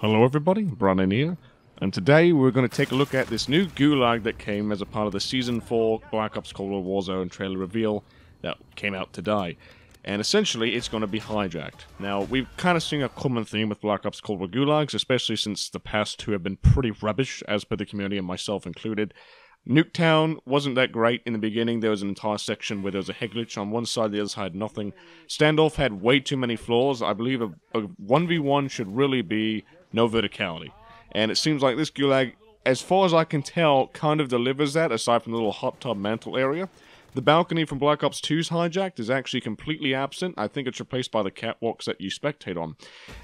Hello everybody, Brandon here, and today we're going to take a look at this new Gulag that came as a part of the Season 4 Black Ops Cold War Warzone trailer reveal that came out today. And essentially, it's going to be hijacked. Now, we've kind of seen a common theme with Black Ops Cold War Gulags, especially since the past two have been pretty rubbish, as per the community and myself included. Nuketown wasn't that great in the beginning. There was an entire section where there was a glitch on one side, the other side nothing. Standoff had way too many flaws. I believe a, a 1v1 should really be no verticality. And it seems like this Gulag, as far as I can tell, kind of delivers that, aside from the little hot tub mantle area. The balcony from Black Ops 2's Hijacked is actually completely absent. I think it's replaced by the catwalks that you spectate on.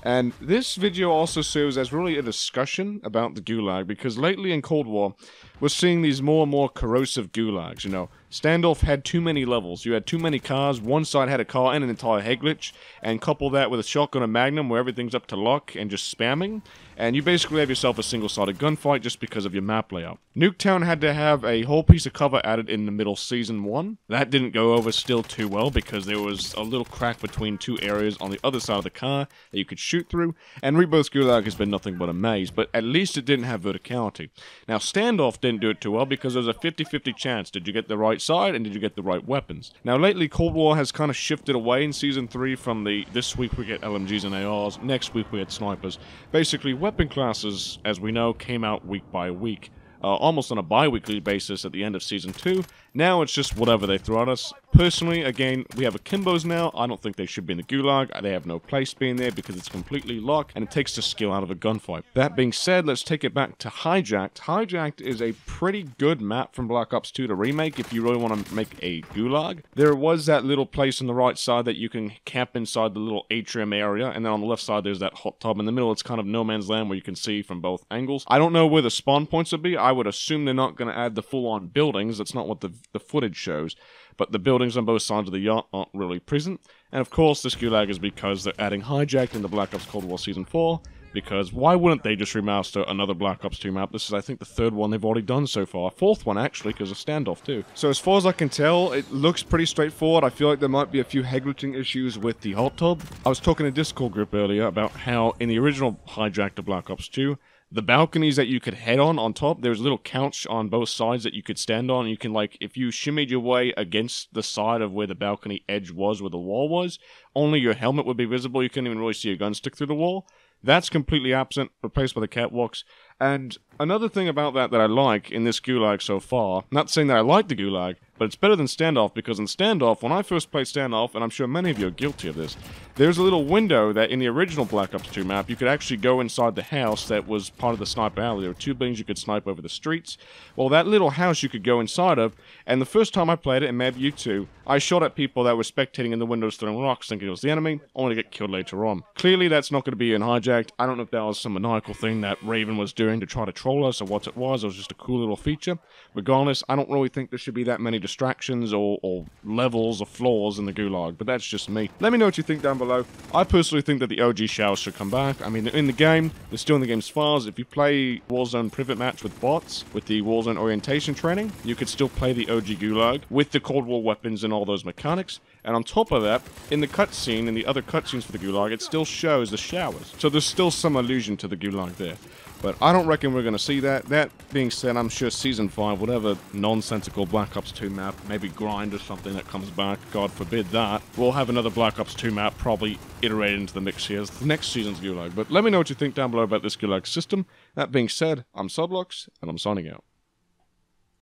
And this video also serves as really a discussion about the Gulag, because lately in Cold War, we're seeing these more and more corrosive Gulags, you know. Standoff had too many levels. You had too many cars. One side had a car and an entire head glitch, and couple that with a shotgun and magnum where everything's up to lock and just spamming, and you basically have yourself a single-sided gunfight just because of your map layout. Nuketown had to have a whole piece of cover added in the middle season 1. That didn't go over still too well because there was a little crack between two areas on the other side of the car that you could shoot through, and Rebirth Gulag has been nothing but a maze, but at least it didn't have verticality. Now, Standoff didn't do it too well because there was a 50-50 chance. Did you get the right right side and did you get the right weapons? Now lately Cold War has kind of shifted away in Season 3 from the this week we get LMGs and ARs, next week we get snipers. Basically weapon classes, as we know, came out week by week uh, almost on a bi-weekly basis at the end of Season 2. Now it's just whatever they throw at us. Personally, again, we have Akimbos now. I don't think they should be in the Gulag. They have no place being there because it's completely locked and it takes the skill out of a gunfight. That being said, let's take it back to Hijacked. Hijacked is a pretty good map from Black Ops 2 to remake if you really want to make a Gulag. There was that little place on the right side that you can camp inside the little atrium area and then on the left side there's that hot tub. In the middle it's kind of no man's land where you can see from both angles. I don't know where the spawn points would be. I would assume they're not going to add the full-on buildings. That's not what the, the footage shows. But the buildings on both sides of the yacht aren't really present. And of course, this gulag is because they're adding Hijacked into Black Ops Cold War Season 4, because why wouldn't they just remaster another Black Ops 2 map? This is, I think, the third one they've already done so far. Fourth one, actually, because of Standoff, too. So as far as I can tell, it looks pretty straightforward. I feel like there might be a few head glitching issues with the hot tub. I was talking to Discord group earlier about how in the original Hijacked of Black Ops 2, the balconies that you could head on on top there's a little couch on both sides that you could stand on. You can like if you shimmied your way against the side of where the balcony edge was where the wall was only your helmet would be visible. You couldn't even really see your gun stick through the wall. That's completely absent replaced by the catwalks. And another thing about that that i like in this gulag so far not saying that i like the gulag but it's better than Standoff because in Standoff, when I first played Standoff, and I'm sure many of you are guilty of this, there's a little window that in the original Black Ops 2 map, you could actually go inside the house that was part of the sniper alley. There were two buildings you could snipe over the streets. Well, that little house you could go inside of, and the first time I played it, and maybe you too, I shot at people that were spectating in the windows throwing rocks thinking it was the enemy, only to get killed later on. Clearly, that's not going to be in Hijacked. I don't know if that was some maniacal thing that Raven was doing to try to troll us or what it was. It was just a cool little feature. Regardless, I don't really think there should be that many distractions or, or levels or flaws in the Gulag, but that's just me. Let me know what you think down below. I personally think that the OG showers should come back. I mean, they're in the game, they're still in the game's files. If you play Warzone Privet Match with bots, with the Warzone orientation training, you could still play the OG Gulag with the Cold War weapons and all those mechanics. And on top of that, in the cutscene, in the other cutscenes for the Gulag, it still shows the showers. So there's still some allusion to the Gulag there. But I don't reckon we're going to see that. That being said, I'm sure Season 5, whatever nonsensical Black Ops 2 map, maybe Grind or something that comes back, God forbid that, we'll have another Black Ops 2 map probably iterated into the mix here as the next season's Gulag. But let me know what you think down below about this Gulag system. That being said, I'm Cyblox, and I'm signing out.